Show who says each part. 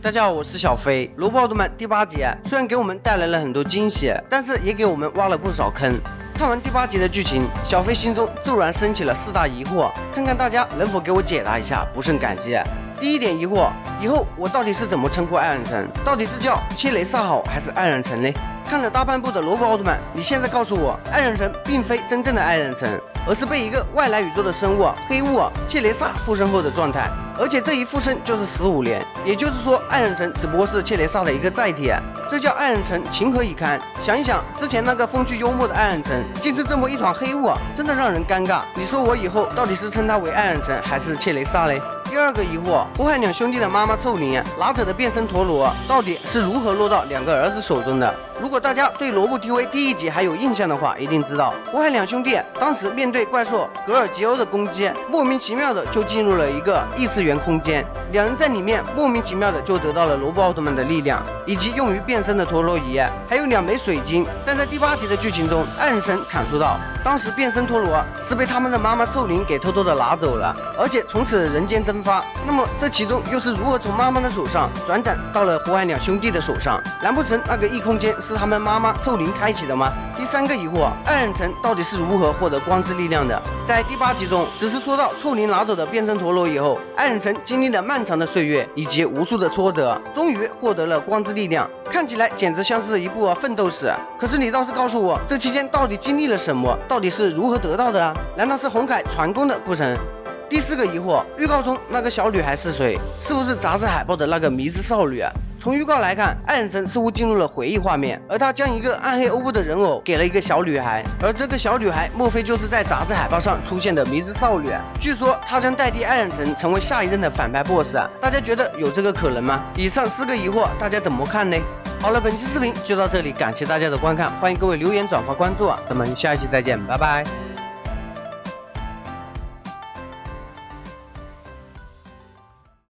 Speaker 1: 大家好，我是小飞。罗布奥特曼第八集虽然给我们带来了很多惊喜，但是也给我们挖了不少坑。看完第八集的剧情，小飞心中骤然升起了四大疑惑，看看大家能否给我解答一下，不胜感激。第一点疑惑，以后我到底是怎么称呼艾尔城？到底是叫切雷萨好，还是艾尔城呢？看了大半部的罗布奥特曼，你现在告诉我，艾尔城并非真正的艾尔城，而是被一个外来宇宙的生物黑雾切雷萨附身后的状态。而且这一附身就是十五年，也就是说，艾尔城只不过是切雷萨的一个载体，这叫艾尔城情何以堪？想一想，之前那个风趣幽默的艾尔城，竟是这么一团黑雾，真的让人尴尬。你说我以后到底是称他为艾尔城，还是切雷萨嘞？第二个疑惑，火海两兄弟的妈妈臭灵拿走的变身陀螺，到底是如何落到两个儿子手中的？如果大家对罗布 TV 第一集还有印象的话，一定知道火海两兄弟当时面对怪兽格尔吉欧的攻击，莫名其妙的就进入了一个异次元空间，两人在里面莫名其妙的就得到了罗布奥特曼的力量，以及用于变身的陀螺仪，还有两枚水晶。但在第八集的剧情中，暗神阐述到，当时变身陀螺是被他们的妈妈臭灵给偷偷的拿走了，而且从此人间蒸。发，那么这其中又是如何从妈妈的手上转展到了火海两兄弟的手上？难不成那个异空间 是他们妈妈臭灵开启的吗？第三个疑惑，艾尔城到底是如何获得光之力量的？在第八集中，只是说到臭灵拿走的变身陀螺以后，艾尔城经历了漫长的岁月以及无数的挫折，终于获得了光之力量，看起来简直像是一部奋斗史。可是你倒是告诉我，这期间到底经历了什么？到底是如何得到的啊？难道是红凯传功的不成？第四个疑惑，预告中那个小女孩是谁？是不是杂志海报的那个迷之少女啊？从预告来看，艾尔森似乎进入了回忆画面，而他将一个暗黑欧布的人偶给了一个小女孩，而这个小女孩莫非就是在杂志海报上出现的迷之少女？据说她将代替艾尔森成为下一任的反派 BOSS 啊！大家觉得有这个可能吗？以上四个疑惑，大家怎么看呢？好了，本期视频就到这里，感谢大家的观看，欢迎各位留言、转发、关注啊！咱们下一期再见，拜拜。